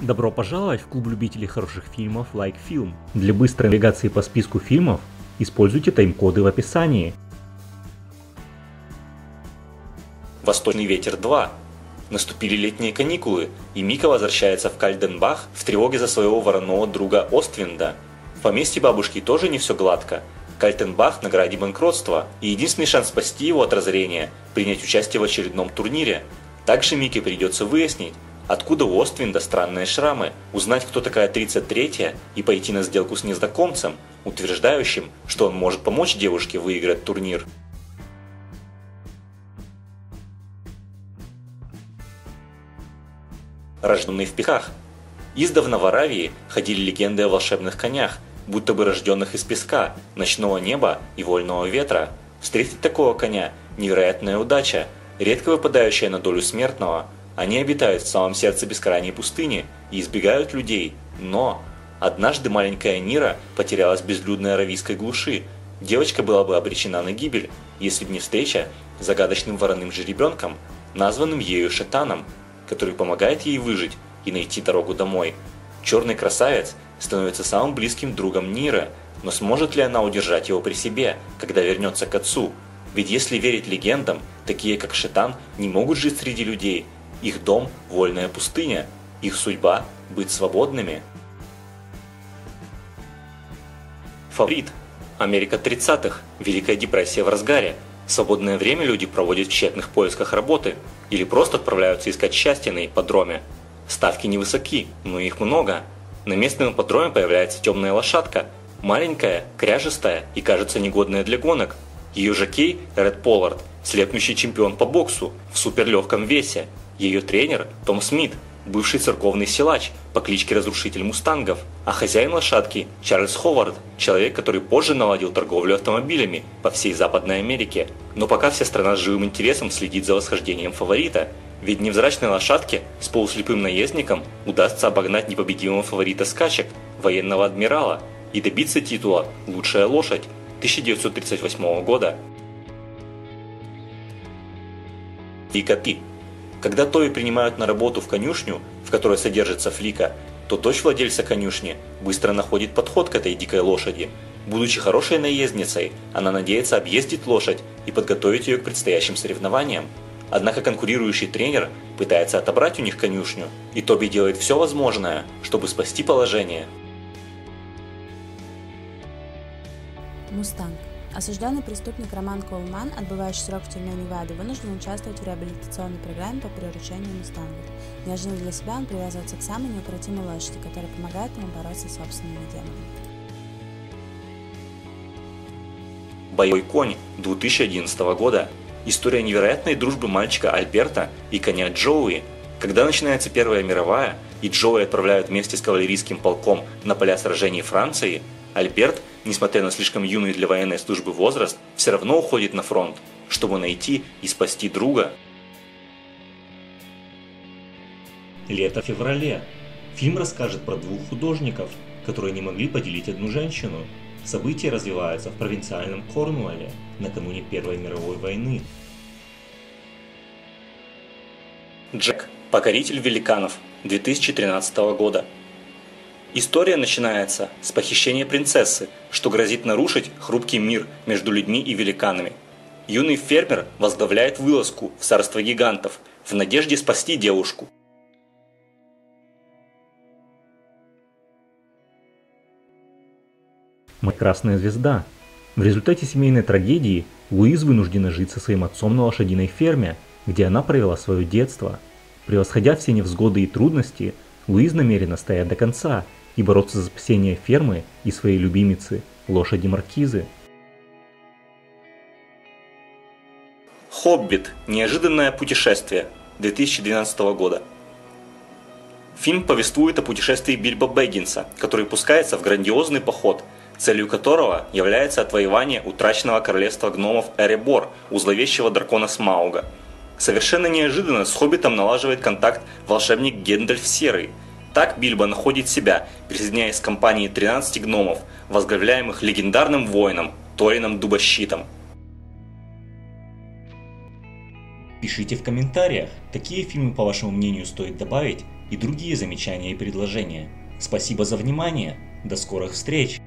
Добро пожаловать в клуб любителей хороших фильмов Like Film. Для быстрой навигации по списку фильмов используйте тайм-коды в описании. «Восточный ветер 2». Наступили летние каникулы, и Мика возвращается в Кальденбах в тревоге за своего вороного друга Оствинда. В поместье бабушки тоже не все гладко. Кальтенбах на граде банкротства, и единственный шанс спасти его от разорения – принять участие в очередном турнире. Также Мике придется выяснить, Откуда у Оствинда странные шрамы? Узнать, кто такая 33-я и пойти на сделку с незнакомцем, утверждающим, что он может помочь девушке выиграть турнир. Рожденный в песках. Издавна в Аравии ходили легенды о волшебных конях, будто бы рожденных из песка, ночного неба и вольного ветра. Встретить такого коня – невероятная удача, редко выпадающая на долю смертного – они обитают в самом сердце бескрайней пустыни и избегают людей, но... Однажды маленькая Нира потерялась в безлюдной аравийской глуши. Девочка была бы обречена на гибель, если бы не встреча с загадочным вороным жеребенком, названным ею Шатаном, который помогает ей выжить и найти дорогу домой. Черный красавец становится самым близким другом Ниры, но сможет ли она удержать его при себе, когда вернется к отцу? Ведь если верить легендам, такие как Шатан не могут жить среди людей – их дом – вольная пустыня, их судьба – быть свободными. Фаворит. Америка 30-х, Великая депрессия в разгаре. Свободное время люди проводят в тщетных поисках работы или просто отправляются искать счастье на ипподроме. Ставки невысоки, но их много. На местном ипподроме появляется темная лошадка, маленькая, кряжестая и кажется негодная для гонок. Ее жокей – Ред Поллард, слепнущий чемпион по боксу в суперлегком весе – ее тренер – Том Смит, бывший церковный силач по кличке Разрушитель Мустангов, а хозяин лошадки – Чарльз Ховард, человек, который позже наладил торговлю автомобилями по всей Западной Америке. Но пока вся страна с живым интересом следит за восхождением фаворита, ведь невзрачной лошадке с полуслепым наездником удастся обогнать непобедимого фаворита скачек, военного адмирала, и добиться титула «Лучшая лошадь» 1938 года. Вика Пик когда Тои принимают на работу в конюшню, в которой содержится Флика, то дочь владельца конюшни быстро находит подход к этой дикой лошади. Будучи хорошей наездницей, она надеется объездить лошадь и подготовить ее к предстоящим соревнованиям. Однако конкурирующий тренер пытается отобрать у них конюшню, и Тоби делает все возможное, чтобы спасти положение. Мустанг Осужденный преступник Роман Коулман, отбывающий срок в тюрьме Невады, вынужден участвовать в реабилитационной программе по приручению мустанга. Неожиданно для себя он привязывается к самой неукротимой лошади, которая помогает ему бороться с собственными демонами. Боевой конь 2011 года. История невероятной дружбы мальчика Альберта и коня Джоуи. Когда начинается Первая мировая, и Джоуи отправляют вместе с кавалерийским полком на поля сражений Франции, Альберт несмотря на слишком юный для военной службы возраст, все равно уходит на фронт, чтобы найти и спасти друга. Лето в феврале. Фильм расскажет про двух художников, которые не могли поделить одну женщину. События развиваются в провинциальном Корнуолле накануне Первой мировой войны. Джек. Покоритель великанов 2013 года. История начинается с похищения принцессы, что грозит нарушить хрупкий мир между людьми и великанами. Юный фермер возглавляет вылазку в царство гигантов в надежде спасти девушку. Мать Красная Звезда. В результате семейной трагедии Луиз вынуждена жить со своим отцом на лошадиной ферме, где она провела свое детство. Превосходя все невзгоды и трудности, Луиз намерена стоять до конца – и бороться за спасение фермы и своей любимицы, лошади Маркизы. «Хоббит. Неожиданное путешествие» 2012 года. Фильм повествует о путешествии Бильбо Бэггинса, который пускается в грандиозный поход, целью которого является отвоевание утраченного королевства гномов Эребор у зловещего дракона Смауга. Совершенно неожиданно с Хоббитом налаживает контакт волшебник Гендальф Серый – так Бильбо находит себя, присоединяясь к компании 13 гномов, возглавляемых легендарным воином Торином Дубощитом. Пишите в комментариях, какие фильмы по вашему мнению стоит добавить и другие замечания и предложения. Спасибо за внимание. До скорых встреч!